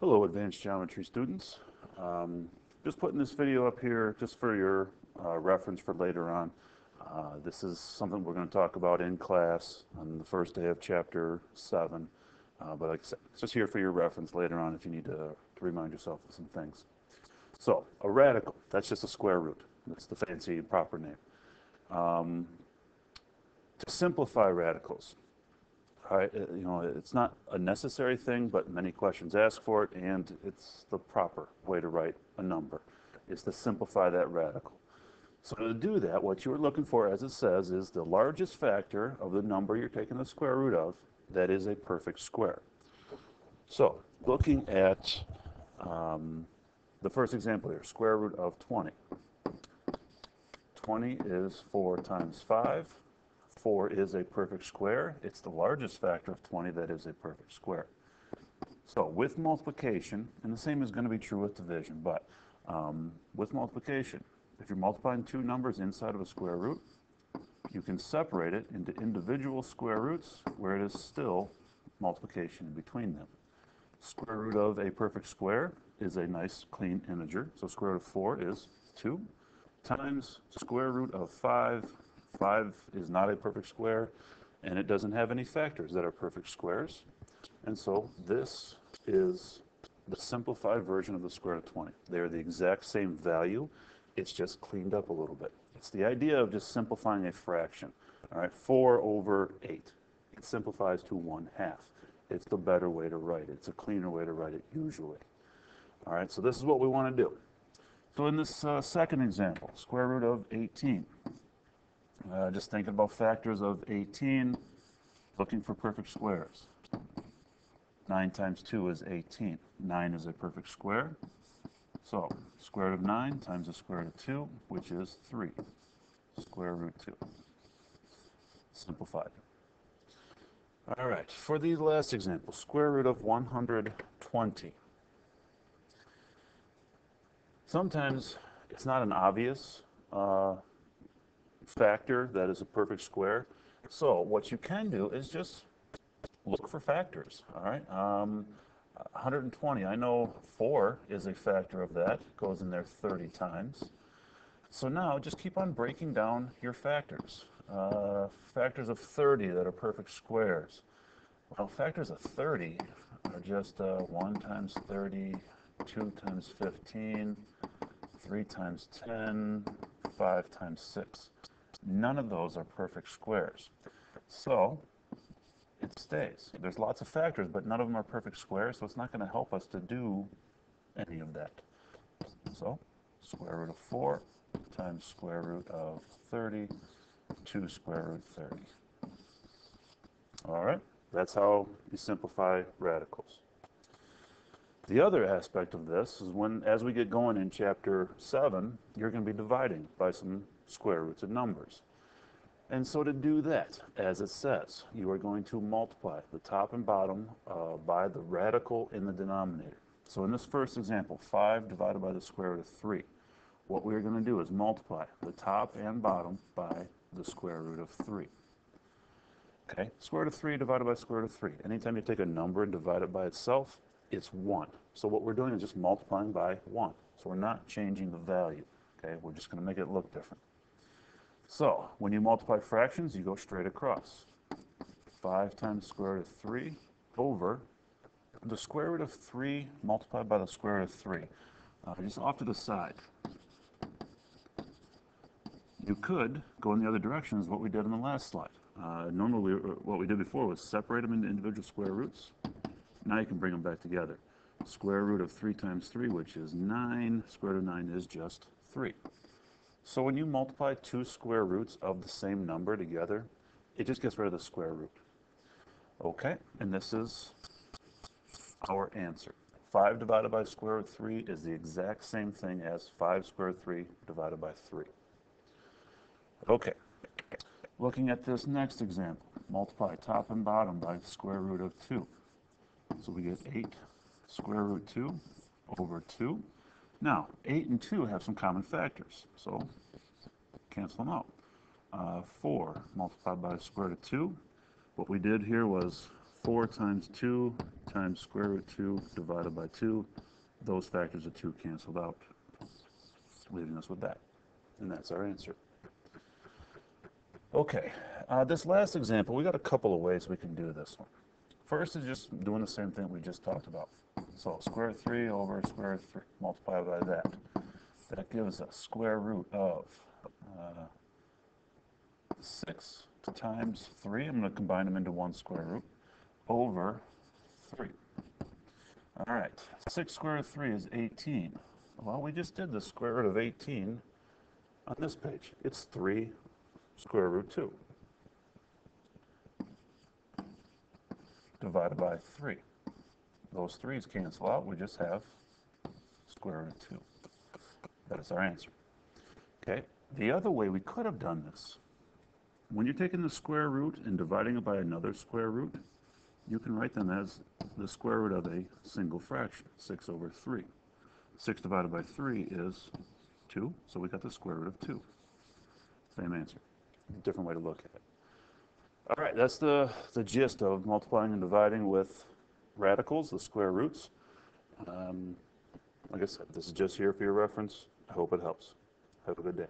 Hello, advanced geometry students. Um, just putting this video up here just for your uh, reference for later on. Uh, this is something we're going to talk about in class on the first day of chapter 7. Uh, but it's just here for your reference later on if you need to, to remind yourself of some things. So, a radical, that's just a square root. That's the fancy proper name. Um, to simplify radicals, uh, you know, it's not a necessary thing, but many questions ask for it, and it's the proper way to write a number, is to simplify that radical. So to do that, what you're looking for, as it says, is the largest factor of the number you're taking the square root of that is a perfect square. So looking at um, the first example here, square root of 20. 20 is 4 times 5. 4 is a perfect square. It's the largest factor of 20 that is a perfect square. So with multiplication, and the same is going to be true with division, but um, with multiplication, if you're multiplying two numbers inside of a square root, you can separate it into individual square roots where it is still multiplication in between them. Square root of a perfect square is a nice clean integer. So square root of 4 is 2 times square root of 5 5 is not a perfect square, and it doesn't have any factors that are perfect squares. And so this is the simplified version of the square root of 20. They are the exact same value. It's just cleaned up a little bit. It's the idea of just simplifying a fraction. All right, 4 over 8. It simplifies to 1 half. It's the better way to write it. It's a cleaner way to write it usually. All right, so this is what we want to do. So in this uh, second example, square root of 18. Uh, just thinking about factors of 18, looking for perfect squares. 9 times 2 is 18. 9 is a perfect square. So, square root of 9 times the square root of 2, which is 3. Square root 2. Simplified. All right, for the last example, square root of 120. Sometimes it's not an obvious uh, factor that is a perfect square. So what you can do is just look for factors, all right? Um, 120, I know 4 is a factor of that, goes in there 30 times. So now just keep on breaking down your factors. Uh, factors of 30 that are perfect squares. Well, factors of 30 are just uh, 1 times 30, 2 times 15, 3 times 10, 5 times 6. None of those are perfect squares. So it stays. There's lots of factors, but none of them are perfect squares, so it's not going to help us to do any of that. So square root of 4 times square root of 30 2 square root 30. All right, that's how you simplify radicals. The other aspect of this is when, as we get going in chapter 7, you're going to be dividing by some square roots of numbers. And so to do that, as it says, you are going to multiply the top and bottom uh, by the radical in the denominator. So in this first example, 5 divided by the square root of 3. What we're going to do is multiply the top and bottom by the square root of 3. Okay, square root of 3 divided by square root of 3. Anytime you take a number and divide it by itself, it's 1. So what we're doing is just multiplying by 1. So we're not changing the value. Okay, we're just going to make it look different. So when you multiply fractions, you go straight across. 5 times square root of 3 over the square root of 3 multiplied by the square root of 3. Uh, just off to the side. You could go in the other direction as what we did in the last slide. Uh, normally, what we did before was separate them into individual square roots. Now you can bring them back together. Square root of 3 times 3, which is 9. Square root of 9 is just 3. So when you multiply two square roots of the same number together, it just gets rid of the square root. Okay, and this is our answer. 5 divided by square root 3 is the exact same thing as 5 square root 3 divided by 3. Okay, looking at this next example, multiply top and bottom by the square root of 2. So we get 8 square root 2 over 2. Now, 8 and 2 have some common factors, so cancel them out. Uh, 4 multiplied by the square root of 2. What we did here was 4 times 2 times square root 2 divided by 2. Those factors of 2 canceled out, leaving us with that. And that's our answer. Okay, uh, this last example, we got a couple of ways we can do this one. First is just doing the same thing we just talked about. So square root 3 over square root 3, multiply by that. That gives us square root of uh, 6 times 3. I'm going to combine them into one square root over 3. All right, 6 square root of 3 is 18. Well, we just did the square root of 18 on this page. It's 3 square root 2 divided by 3. Those 3's cancel out. We just have square root of 2. That is our answer. Okay, the other way we could have done this, when you're taking the square root and dividing it by another square root, you can write them as the square root of a single fraction, 6 over 3. 6 divided by 3 is 2, so we got the square root of 2. Same answer. Different way to look at it. All right, that's the, the gist of multiplying and dividing with radicals, the square roots. Um, like I said, this is just here for your reference. I hope it helps. Have a good day.